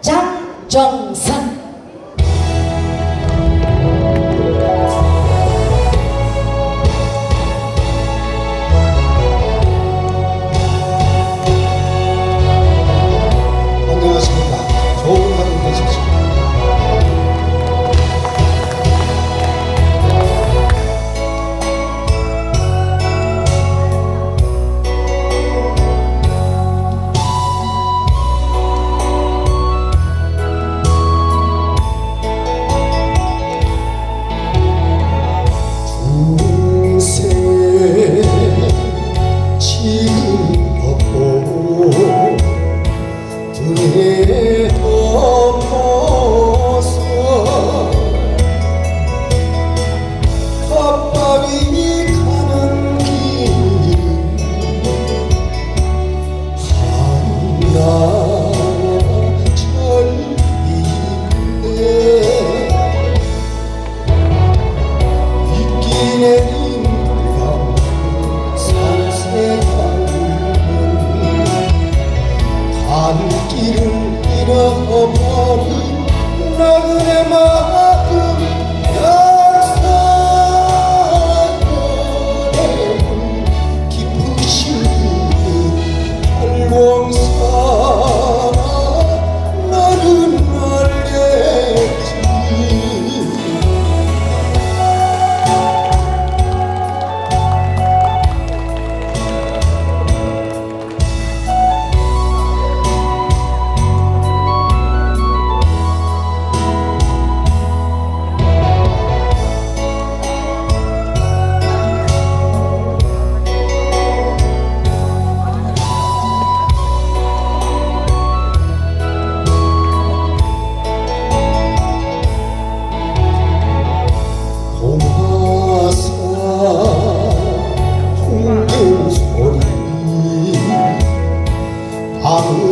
장정선. 밤길을 잃어버린 나그네 Anla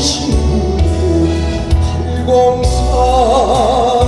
주신 팔공사.